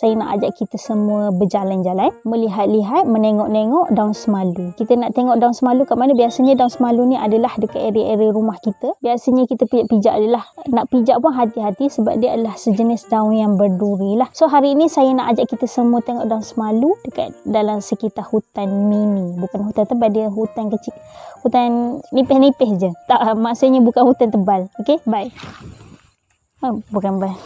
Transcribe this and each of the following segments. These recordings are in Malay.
saya nak ajak kita semua berjalan-jalan, melihat-lihat, menengok-nengok daun semalu. Kita nak tengok daun semalu kat mana? Biasanya daun semalu ni adalah dekat area-area rumah kita. Biasanya kita pijak-pijak adalah nak pijak pun hati-hati sebab dia adalah sejenis daun yang berduri lah. So hari ini saya nak ajak kita semua tengok daun semalu dekat dalam sekitar hutan mini. Bukan hutan tebal, dia hutan kecil. Hutan nipis-nipis je. Tak, maksudnya bukan hutan tebal. Okay, bye. Oh, bukan bye.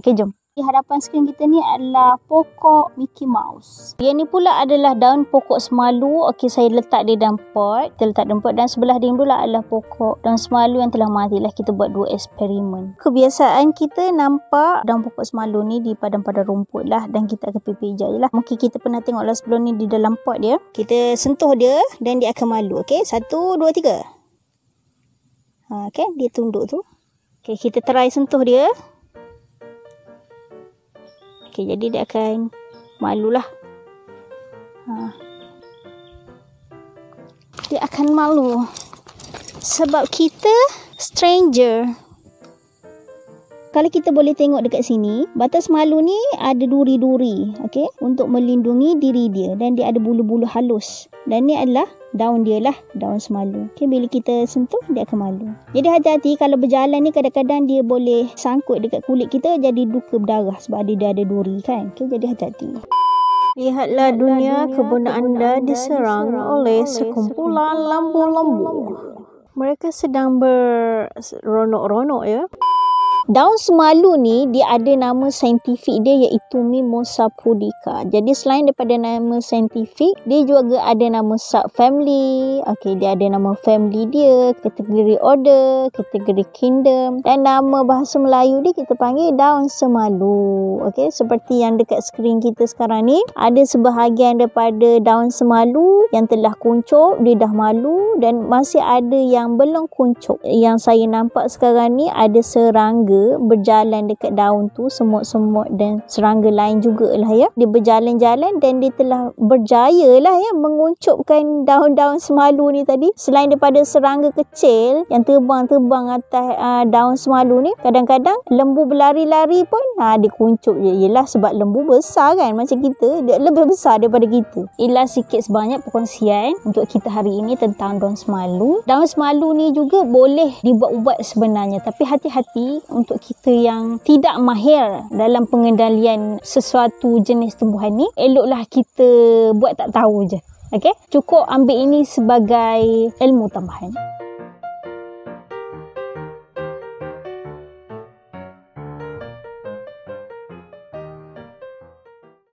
Okay, jom. Di hadapan skrin kita ni adalah pokok Mickey Mouse. Yang ni pula adalah daun pokok semalu. Okey, saya letak dia dalam pot. Kita letak dalam pot dan sebelah dia pula adalah pokok daun semalu yang telah mati lah. Kita buat dua eksperimen. Kebiasaan kita nampak daun pokok semalu ni di padang-padang rumput lah dan kita akan pipijak je lah. Mungkin kita pernah tengok lah sebelum ni di dalam pot dia. Kita sentuh dia dan dia akan malu. Okey, satu, dua, tiga. Ha, okay, dia tunduk tu. Okey, kita try sentuh dia. Okey, jadi dia akan malulah. Ha. Dia akan malu. Sebab kita stranger. Kalau kita boleh tengok dekat sini, batas malu ni ada duri-duri, okey, untuk melindungi diri dia dan dia ada bulu-bulu halus. Dan ni adalah daun dia lah daun semalu. Okay, bila kita sentuh dia akan malu. Jadi hati-hati kalau berjalan ni kadang-kadang dia boleh sangkut dekat kulit kita jadi duka berdarah sebab dia, dia ada duri kan? Okay, jadi hati-hati. Lihatlah dunia kebun anda diserang oleh sekumpulan lambu-lambu. Mereka sedang beronok-ronok ya. Daun semalu ni dia ada nama saintifik dia iaitu Mimosa pudica. Jadi selain daripada nama saintifik, dia juga ada nama subfamily. Okey, dia ada nama family dia, kategori order, kategori kingdom dan nama bahasa Melayu dia kita panggil daun semalu. Okey, seperti yang dekat skrin kita sekarang ni, ada sebahagian daripada daun semalu yang telah kuncup, dia dah malu dan masih ada yang belum kuncup. Yang saya nampak sekarang ni ada serangga serangga berjalan dekat daun tu semut-semut dan serangga lain jugalah ya. Dia berjalan-jalan dan dia telah berjaya lah ya menguncupkan daun-daun semalu ni tadi. Selain daripada serangga kecil yang terbang-terbang atas uh, daun semalu ni kadang-kadang lembu berlari-lari pun ha, dia kuncup je. Yelah sebab lembu besar kan macam kita dia lebih besar daripada kita. Inilah sikit sebanyak perkongsian untuk kita hari ini tentang daun semalu. Daun semalu ni juga boleh dibuat ubat sebenarnya tapi hati-hati untuk kita yang tidak mahir dalam pengendalian sesuatu jenis tumbuhan ni, eloklah kita buat tak tahu je. Okay? Cukup ambil ini sebagai ilmu tambahan.